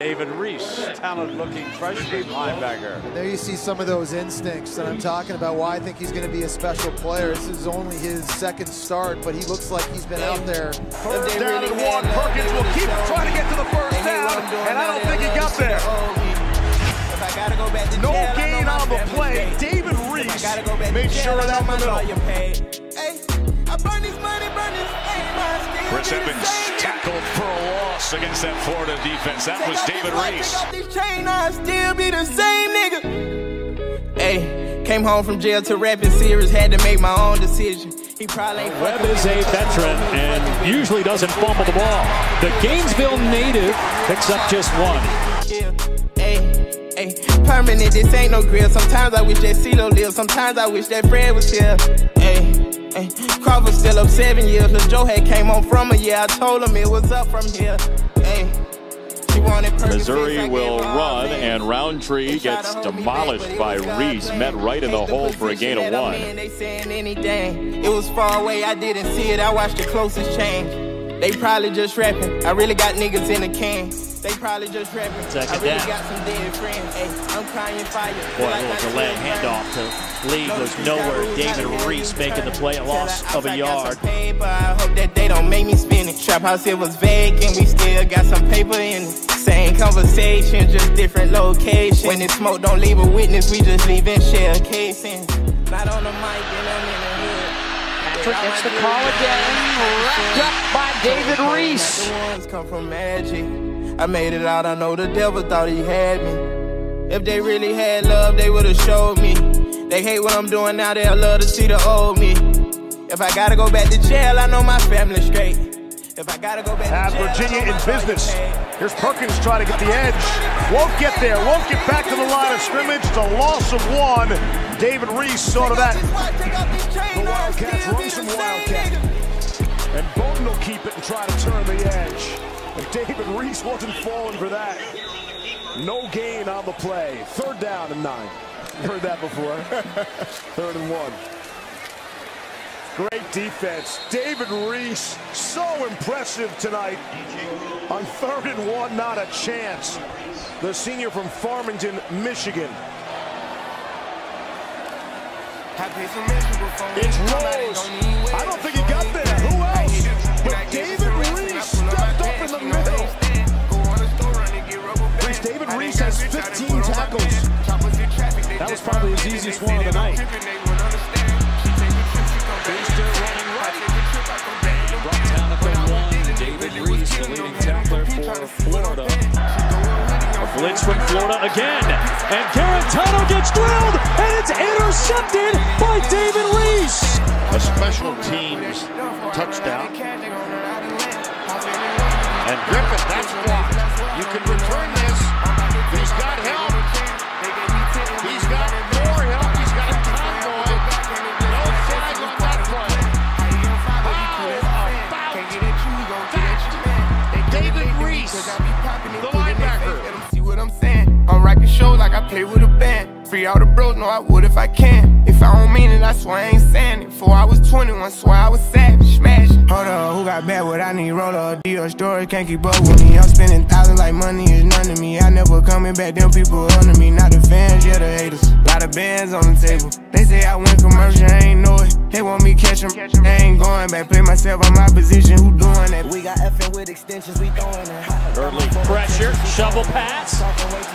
David Reese, talented-looking freshman linebacker. There you see some of those instincts that I'm talking about, why I think he's going to be a special player. This is only his second start, but he looks like he's been out there. First down and one. Perkins will keep trying to get to the first down, and I don't think he got there. No gain on the play. David Reese made sure of that in the middle. Chris Evans tackled for a loss against that Florida defense. That was David Reese. still be the same nigga. Hey, came home from jail to rapping series, had to make my own decision. He probably ain't Webb is a veteran and usually doesn't fumble the ball. The Gainesville native picks up just one. Hey, hey, permanent, this ain't no grill. Sometimes I wish that CeeLo lived. Sometimes I wish that Fred was here. Hey. Eh, Ay, Crawford still up seven years. Lil Joe had came home from a year. I told him it was up from here. Eh, Ay, Missouri will run, and Rountree gets demolished by Reese. Met right in the hole for a gain of one. They saying anything. It was far away. I didn't see it. I watched the closest change. They probably just rapping. I really got niggas in the can. They probably just rapping. Second I really down. got some dead friends. Hey, I'm crying fire. Boy, a little delay handoff to Lee was nowhere. David Reese making the play, a loss of a yard. Paper. I hope that they don't make me spin it. Trap house, it was vacant. We still got some paper in it. Same conversation, just different location. When it's smoke, don't leave a witness. We just leave in shell casings. Not on the mic, and I'm in the hood. Patrick gets the call again, wrapped up by David Reese. The ones come from magic. I made it out, I know the devil thought he had me. If they really had love, they would've showed me. They hate what I'm doing now, they'll love to see the old me. If I gotta go back to jail, I know my family's straight. If I gotta go back Have to jail, Virginia in business. Here's Perkins trying to get the edge. Won't get there. Won't get back to the line of scrimmage. It's a loss of one. David Reese saw to that. The Wildcats run some Wildcat. And Bowden will keep it and try to turn the edge. And David Reese wasn't falling for that. No gain on the play. Third down and nine. Heard that before. Third and one. Great defense. David Reese, so impressive tonight. On third and one, not a chance. The senior from Farmington, Michigan. It's Rose. I don't think he got there. Who else? But David Reese stepped up in the middle. Reese, David Reese has 15 tackles. That was probably his easiest one of the night. Brought down at the one. David Reese, the leading tackler for Florida. A blitz from Florida again. And Guarantano gets drilled, and it's intercepted by David Reese. A special teams touchdown. And Griffin, that's I swear I ain't saying it. Before I was 21, swear I was savage, smashing. Hold up, who got bad? What I need? Roller, deal, story, can't keep up with me. I'm spending thousands like money is none to me. I never coming back, them people under me. Not the fans, yeah, the haters. Lot of bands on the table. They say I went commercial, I ain't know it. They want me catch 'em, I ain't going back. Play myself on my position, who doing that? We got effing with extensions, we throwing that. Early pressure, shovel pass.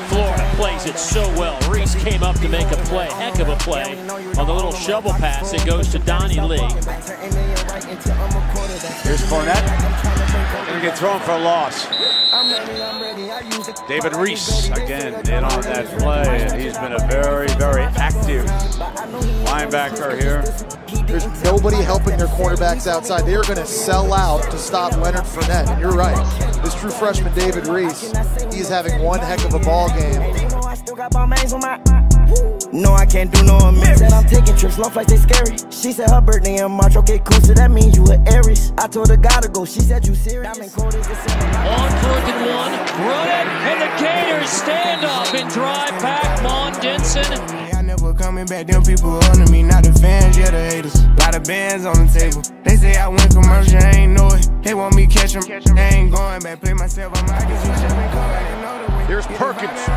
Florida plays it so well. Reese came up to make a play, heck of a play. On the little shovel pass, it goes to Donnie Lee. Here's Fournette. Gonna get thrown for a loss. David Reese, again, in on that play. and He's been a very, very active linebacker here. There's nobody helping their cornerbacks outside. They are going to sell out to stop Leonard Fournette. And you're right. This true freshman, David Reese, he is having one heck of a ball game. No, I can't do no amends. Said I'm taking trips, long flights, they scary. She said her birthday in March, okay, cool, so that means you an Aries. I told her gotta go, she said you serious. I'm in quarters, it's in On fourth and one, run it, and the Gators stand up and drive back Mon Denson. I never coming back, them people under me, not the fans, yeah, the haters. Lot of bands on the table. They say I went commercial, I ain't know it. They want me catch 'em, I ain't going back, play myself, I'm out, cause you should be coming, they know the way. Here's Perkins.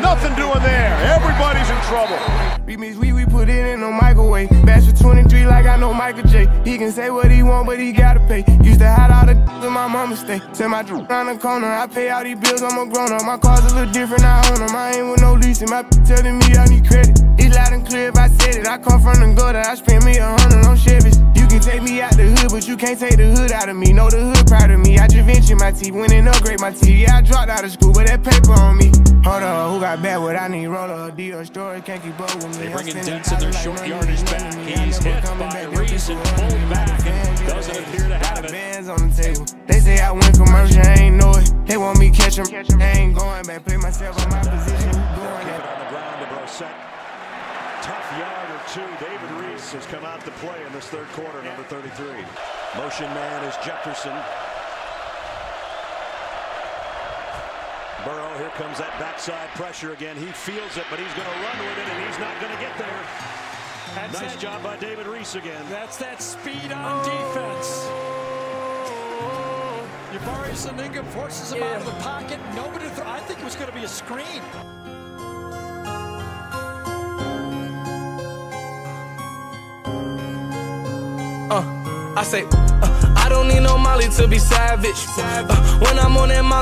Nothing doing there. Everybody's in trouble. We, we put it in the microwave. Bash for 23 like I know Michael J. He can say what he want, but he gotta pay. Used to hide all the in my mama stay. Send my drip around the corner. I pay all these bills, I'm a grown up. My car's a little different, I own them. I ain't with no leasing. My telling me I need credit. It's loud and clear if I said it. I come from the gutter. I spend me a hundred on Chevys. You can take me out the hood, but you can't take the hood out of me. Know the hood proud of me. I my teeth, went and upgrade my teeth. Yeah, I dropped out of school, but that paper on me. Hold up, who got bad? What I need? Roller, deal, story, can't keep up with me. They bring in Denson their short yardage back. He's hit by Reese and pulled back. Doesn't appear to have it. On the table. They say I win commercial, I ain't know it. They want me catch 'em, I ain't going back. Play myself on my position. Who doing that? On the ground to Brissett. Tough yard or two. David Reese has come out to play in this third quarter, number 33. Motion man is Jefferson. Burrow, here comes that backside pressure again. He feels it, but he's going to run with it, and he's not going to get there. That's nice it. job by David Reese again. That's that speed on defense. Jabari Zuniga forces him out of the pocket. Nobody. Th- I think it was going to be a screen. Uh, I say, uh, I don't need no Molly to be savage. Uh,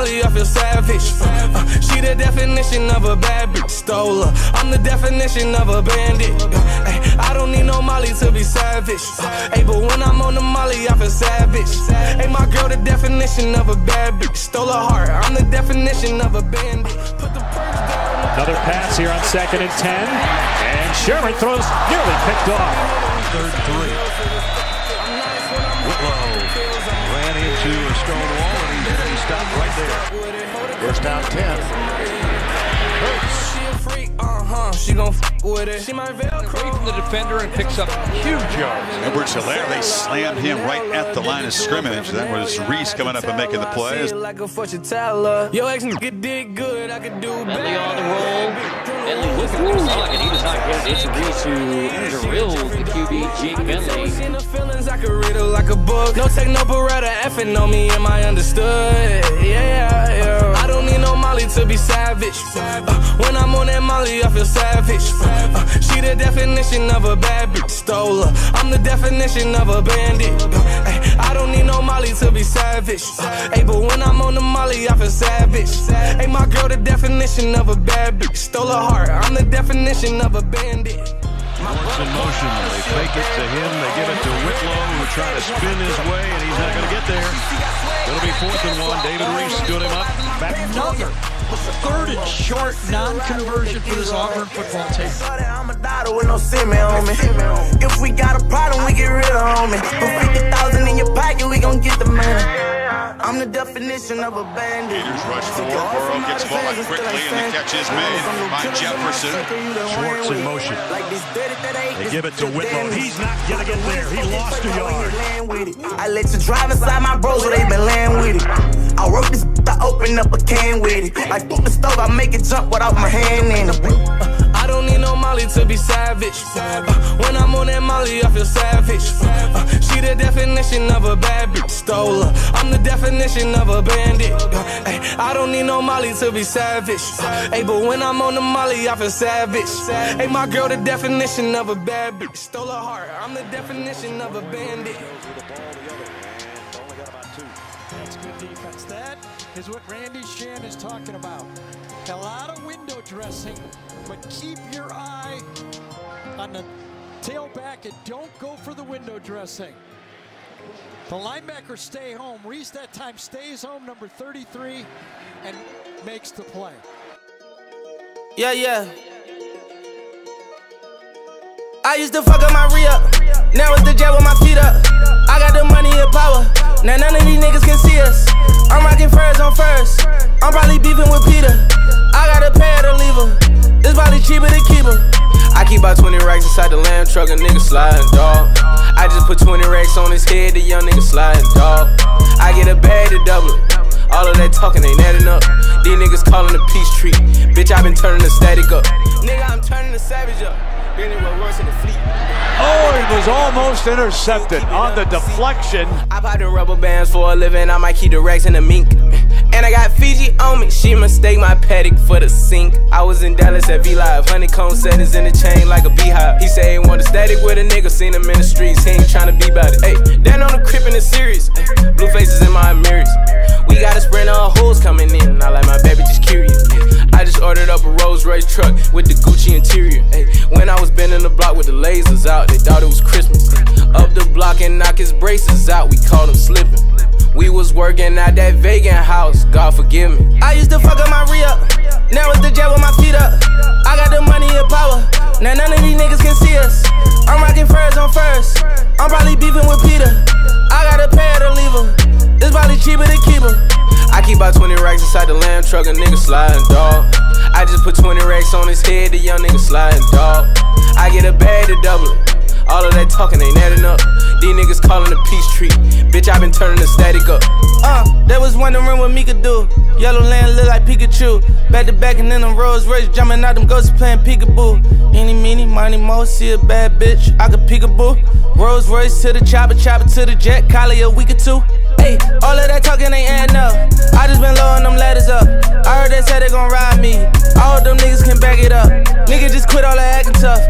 Molly, I feel savage. Uh, she the definition of a bad bitch. Stole her. I'm the definition of a bandit. Uh, ay, I don't need no Molly to be savage. Uh, hey, but when I'm on the Molly, I feel savage. Hey, my girl, the definition of a bad bitch. Stole her heart. I'm the definition of a bandit. Put the purse down. Another pass here on second and 10. And Sherman throws nearly picked off. Third three. First down 10. She gon' f with it. She my Velcro. from the defender and picks up huge yards. Edwards Helaire, they slammed him right at the line of scrimmage. That was Reese coming up and making the play. Like a fortune teller. Yo, ex nigga did good. I could do Bentley on the roll. Bentley looking for the slot, and he does not get it. It's Reese who drills the QB, Jake Bentley. Feelings, I could read it like a book. No take no beretta, effing on me, am I understood? Yeah, yeah. I don't need no Molly to be savage. Uh, when I'm on that Molly, I feel savage. Uh, she the definition of a bad bitch. Stole her. I'm the definition of a bandit. Uh, ay, I don't need no Molly to be savage. Uh, hey, but when I'm on the Molly, I feel savage. Hey, my girl, the definition of a bad bitch. Stole her heart. I'm the definition of a bandit. Motion. They fake it to him. They give it to Whitlow, who try to spin his way, and he's not going to get there. It'll be fourth and one. David Reese stood him up. Back another. Third and short non-conversion for this Auburn football team. I'm a daughter with no semen on me. If we got a problem, we get rid of homie. Put 50,000 in your pocket, we gon' get the money. I'm the definition of a bandit. Gators rush four. Burrow gets the ball out quickly, and the catch is made by Jefferson. Schwartz in motion. They give it to Whitlow. He's not going to get there. He lost a yard. I let you drive inside my bros, so they been laying with it. I work this, I open up a can with it. Like the stove, I make it jump without my hand in it. Uh, I don't need no Molly to be savage. Uh, when I'm on that Molly, I feel savage. Uh, she the definition of a bad bitch. Stole her. I'm the definition of a bandit. Uh, ay, I don't need no Molly to be savage. Uh, hey, but when I'm on the Molly, I feel savage. Hey, my girl, the definition of a bad bitch. Stole her heart. I'm the definition of a bandit. Is what Randy Shan is talking about. A lot of window dressing, but keep your eye on the tailback and don't go for the window dressing. The linebackers stay home. Reese that time stays home, number 33, and makes the play. Yeah, yeah. I used to fuck up my re. Now it's the jet with my feet up. I got the money and power. Now none of these niggas can see us. I'm rocking furs on first. I'm probably beefing with Peter. I got a pair to leave her. It's probably cheaper to keep her. I keep about 20 racks inside the lamb truck, a nigga sliding, dog. I just put 20 racks on his head, the young nigga sliding, dog. I get a bag to double it. All of that talking ain't adding up. These niggas calling the peace treat. Bitch, I been turning the static up. Nigga, I'm turning the savage up. Been anywhere worse in the fleet. Oh, he was almost intercepted on the deflection. I pop them rubber bands for a living. I might keep the racks in the mink. And I got Fiji on me. She mistake my paddock for the sink. I was in Dallas at V Live. Honeycomb settings in the chain like a beehive. He say he want a static with a nigga. Seen him in the streets. He ain't trying to be about it. Hey, down on the crib in the series. Blue faces in my mirrors. We got a sprint of hoes coming in. I like my baby just curious. I just ordered up a Rolls Royce truck with the Gucci interior. Hey, when I was bending the block with the lasers out, they thought it was Christmas. Up the block and knock his braces out. We caught him slipping. We was working at that vegan house, God forgive me. I used to fuck up my re up, now it's the jet with my feet up. I got the money and power, now none of these niggas can see us. I'm rocking furs on first, I'm probably beefing with Peter. I got a pair to leave her, it's probably cheaper to keep her. I keep about 20 racks inside the lamb truck, a nigga sliding, dog. I just put 20 racks on his head, the young nigga sliding, dog. I get a bag to double it. All of that talking ain't adding up. These niggas calling the peace tree. Bitch, I been turning the static up. Uh, that was wondering what me could do. Yellow land look like Pikachu. Back to back and then them Rolls Royce jumping out them ghosts playing peekaboo. Any, meeny, money, mo, see a bad bitch. I could peekaboo. Rolls Royce to the chopper, chopper to the jet. Collie a week or two. Hey, all of that talking ain't adding up. I just been lowering them ladders up. I heard they said they gon' ride me. All them niggas can back it up. Nigga just quit all that acting tough.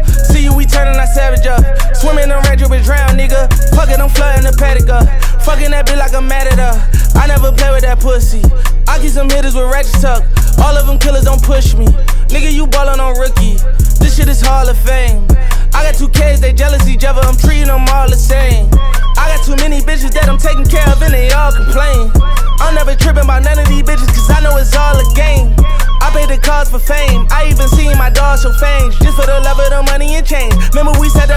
Fucking that bitch like I'm mad at her. I never play with that pussy. I keep some hitters with ratchet tuck. All of them killers don't push me. Nigga, you ballin' on rookie. This shit is Hall of Fame. I got two kids, they jealous each other. I'm treating them all the same. I got too many bitches that I'm taking care of and they all complain. I'm never tripping about none of these bitches cause I know it's all a game. I pay the cost for fame. I even seen my dog show fangs just for the love of the money and change. Remember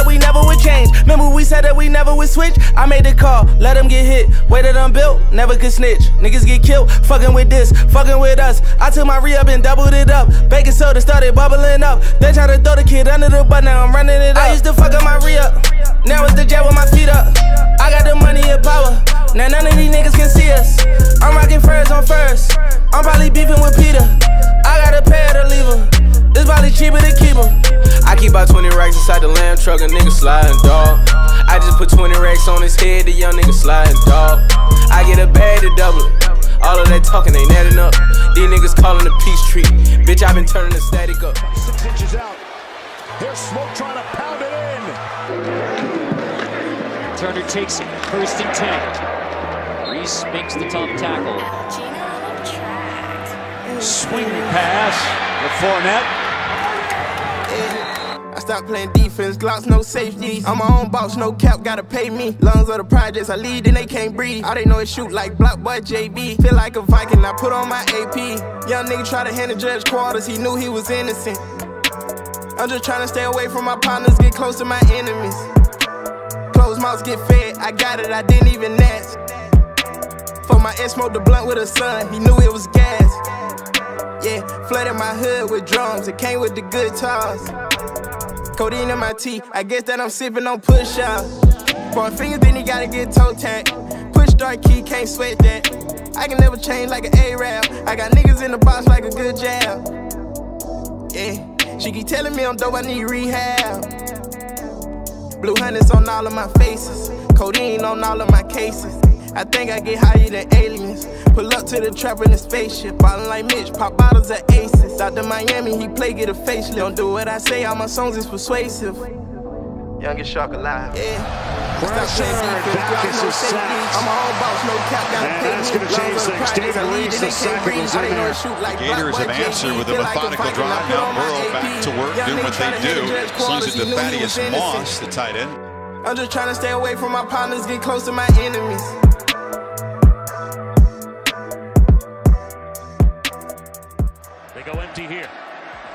we never would change. Remember we said that we never would switch. I made the call, let them get hit. Way that I'm built, never could snitch. Niggas get killed, fucking with this, fucking with us. I took my re up and doubled it up. Baking soda started bubbling up. They try to throw the kid under the butt, now I'm running it up. I used to fuck up my re up. Now it's the jet with my feet up. I got the money and power. Now none of these niggas can see us. I'm rocking furs on first. I'm probably beefing with Peter. I got a pair to leave her. It's probably cheaper to keep her. I keep about 20 racks inside the lamb truck, a nigga sliding, dog. I just put 20 racks on his head, the young nigga sliding, dog. I get a bag to double it. All of that talking ain't adding up. These niggas calling the peace tree. Bitch, I been turning the static up. Six inches out. Here's Smoke trying to pound it in. Turner takes it, first and 10. Reese makes the top tackle. Swing pass to Fournette. I stopped playing defense, Glocks, no safety. I'm my own boss, no cap, gotta pay me. Lungs of the projects, I lead and they can't breathe. All they know is shoot like Block Boy JB. Feel like a Viking, I put on my AP. Young nigga try to hand the judge quarters, he knew he was innocent. I'm just trying to stay away from my partners, get close to my enemies. Closed mouths get fed, I got it, I didn't even ask. For my ex smoked the blunt with a son, he knew it was gas. Yeah, flooded my hood with drums, it came with the good guitars. Codeine in my teeth, I guess that I'm sipping on push out. Point fingers, then he gotta get toe tag. Push start key, can't sweat that. I can never change like an A-Rap. I got niggas in the box like a good jab. Yeah, she keep telling me I'm dope, I need rehab. Blue hundreds on all of my faces, codeine on all of my cases. I think I get higher than aliens. Pull up to the trap in a spaceship, ballin' like Mitch, pop bottles of aces. Out to Miami, he play, get a facelift. Don't do what I say, all my songs is persuasive. Youngest shark alive. Yeah. Pressure, Dacus is sacked. I'm my own boss, no cap, gotta And that's gonna change Lungs of the things. projects, David I lead Reese, and the they sack was in there. it shoot like Gators have answered with a methodical drive. Now Burrow back to work, doing what they do. the Slings it to Thaddeus. Moss, the tight end. I'm just trying to stay away from my partners, get close to my enemies.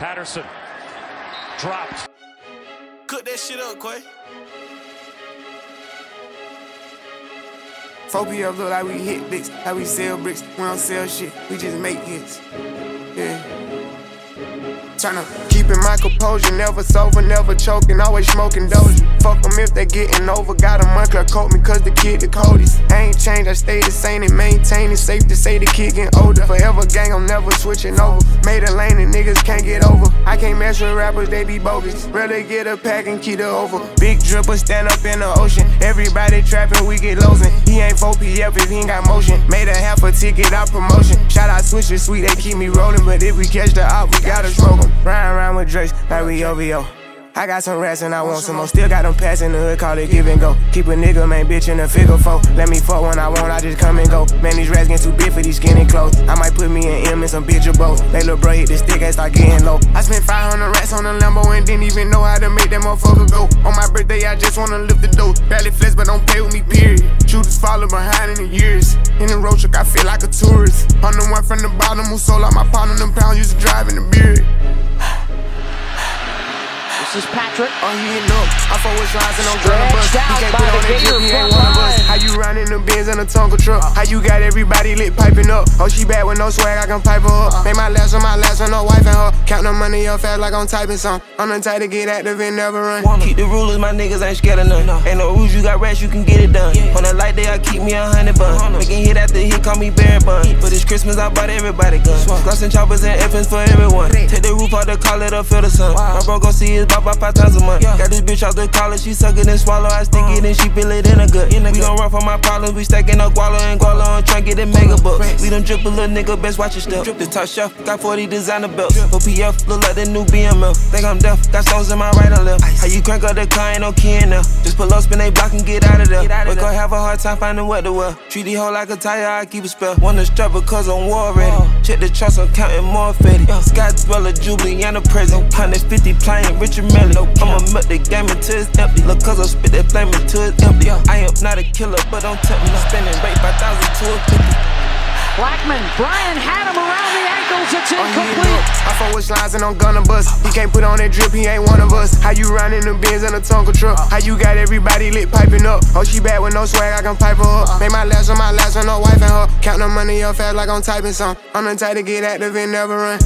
Patterson dropped. Cook that shit up, Quay. 4 p.m. look like we hit bricks, like we sell bricks. We don't sell shit, we just make hits. Yeah. Turn up. Keeping my composure, never sober, never choking, always smoking doja. Fuck them if they getting over. Got a monthly coat me cause the kid the coldest. I ain't changed, I stay the same and maintain it. Safe to say the kid getting older. Forever gang, I'm never switching over. Made a lane and niggas can't get over. I can't mess with rappers, they be bogus. Rather get a pack and keep it over. Big dripper stand up in the ocean. Everybody trapping, we get losing. He ain't 4PF if he ain't got motion. Made a half a ticket out promotion. Shout out Swisher Sweet, they keep me rolling. But if we catch the op, we gotta smoke them. Ride around with Drake's like we OVO. I got some rats and I want some more. Still got them pass in the hood, call it give and go. Keep a nigga, man, bitch in a figure four. Let me fuck when I want, I just come and go. Man, these rats getting too big for these skinny clothes. I might put me in M and some bitch or both. They little bro hit the stick and start getting low. I spent 500 rats on a Lambo and didn't even know how to make that motherfucker go. On my birthday, I just wanna lift the dough. Barely flex, but don't play with me, period. Shooters follow behind in the years. In the road truck, I feel like a tourist. I'm the one from the bottom who sold out my partner, them pounds used to drive in the beard. This is Patrick. Oh, he hitting up. I fuck with slides and I'm gunning bus. He can't put on that he ain't one of us. How you riding the Benz in a Tonka truck? How you got everybody lit piping up? Oh, she bad with no swag, I can pipe her up. Make my last on my last on no wife and her. Count the money up fast like I'm typing some. I'm the type to get active and never run. Keep the rulers, my niggas ain't scared of none. Ain't no rules, you got rats, you can get it done. On that light day, I keep me a hundred bun. Making hit after hit, call me Barry Bun. But this Christmas, I bought everybody guns. Gloss and choppers and effins for everyone. Take the roof out the collar to feel the sun. My bro go see his bop five times a month. Got this bitch out the collar, she suck it and swallow. I stick it and she feel it in a gut. We don't run from my problems, we stacking up guala and guala and try get it mega bucks. We don't drip a little nigga, best watch your step. Drip the top shelf, got 40 designer belts. For PF, look like the new BMF. Think I'm deaf, got stones in my right and left. How you crank up the car, ain't no key in there. Just pull up, spin they block and get out of there. Wake up, have a hard time finding what to wear. Treat the hoe like a tire, I keep it spell. Wanna strap because I'm war ready. Check the trust, I'm counting more. Scott Dweller, Jubilee, and a present. 150 playing Richard Melly. I'ma milk the game until it's empty. Look, cause I spit that flame until it's empty. I am not a killer, but don't tempt me. Spending rate 5,000 to a 50. Blackman, Brian had him around the ankles. It's Oh, incomplete. I fuck with slides and I'm gonna bust. He can't put on that drip, he ain't one of us. How you riding the Benz in a Tonka truck? How you got everybody lit piping up? Oh, she bad with no swag, I can pipe her up. Make my last on my last on no wife and her. Count the money up fast like I'm typing some. I'm the type to get active and never run.